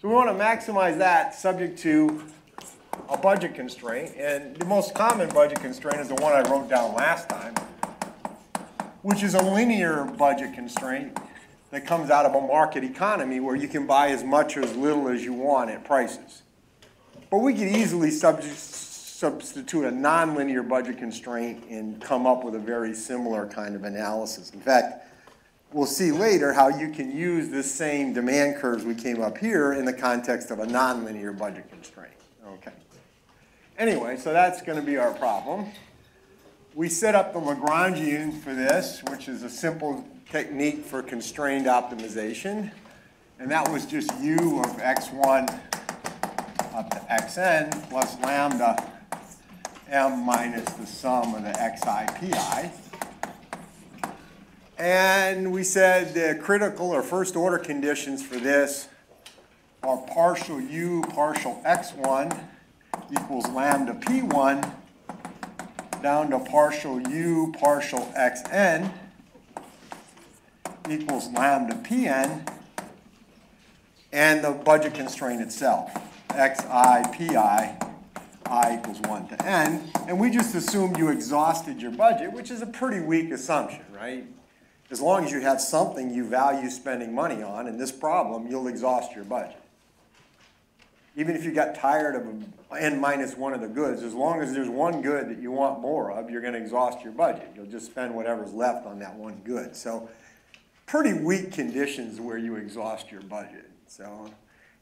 So we want to maximize that subject to a budget constraint. And the most common budget constraint is the one I wrote down last time, which is a linear budget constraint that comes out of a market economy where you can buy as much or as little as you want at prices. But we could easily substitute a nonlinear budget constraint and come up with a very similar kind of analysis. In fact, we'll see later how you can use this same demand curves we came up here in the context of a nonlinear budget constraint. Okay. Anyway, so that's going to be our problem. We set up the Lagrangian for this, which is a simple technique for constrained optimization. And that was just u of x1 up to xn plus lambda m minus the sum of the xi pi. And we said the critical or first order conditions for this are partial u partial x1 equals lambda p1 down to partial u partial xn equals lambda pn and the budget constraint itself, xi pi i equals 1 to n. And we just assumed you exhausted your budget, which is a pretty weak assumption, right? As long as you have something you value spending money on, in this problem, you'll exhaust your budget. Even if you got tired of n minus one of the goods, as long as there's one good that you want more of, you're going to exhaust your budget. You'll just spend whatever's left on that one good. So pretty weak conditions where you exhaust your budget. So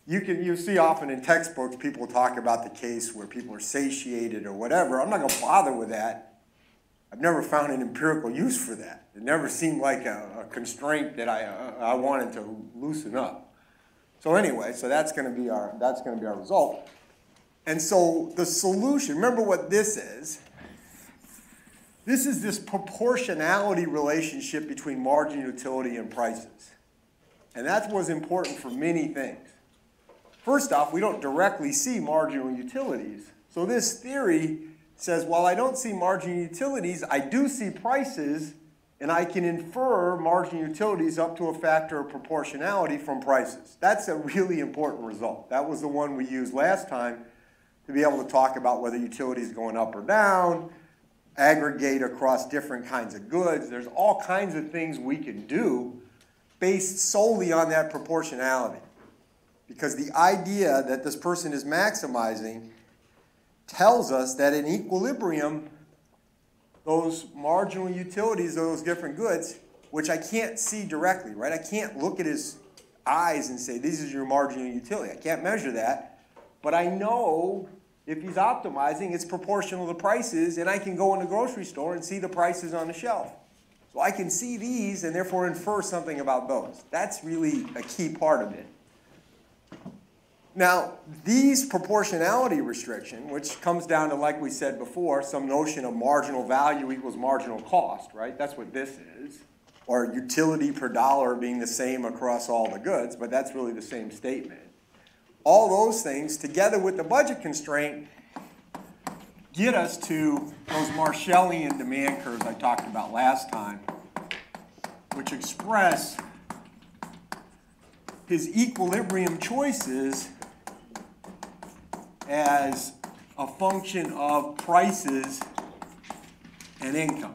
you can you see often in textbooks people talk about the case where people are satiated or whatever. I'm not going to bother with that. I've never found an empirical use for that. It never seemed like a, a constraint that I, I wanted to loosen up. So anyway, so that's going to be our that's going to be our result. And so the solution, remember what this is. This is this proportionality relationship between margin utility and prices. And that was important for many things. First off, we don't directly see marginal utilities. So this theory says, while I don't see marginal utilities, I do see prices, and I can infer marginal utilities up to a factor of proportionality from prices. That's a really important result. That was the one we used last time to be able to talk about whether utilities going up or down, aggregate across different kinds of goods. There's all kinds of things we can do based solely on that proportionality. Because the idea that this person is maximizing tells us that in equilibrium, those marginal utilities of those different goods, which I can't see directly, right? I can't look at his eyes and say, this is your marginal utility. I can't measure that. But I know if he's optimizing, it's proportional to prices, and I can go in the grocery store and see the prices on the shelf. So I can see these and therefore infer something about those. That's really a key part of it. Now, these proportionality restriction, which comes down to, like we said before, some notion of marginal value equals marginal cost, right? That's what this is. Or utility per dollar being the same across all the goods, but that's really the same statement all those things together with the budget constraint get us to those Marshallian demand curves I talked about last time, which express his equilibrium choices as a function of prices and income.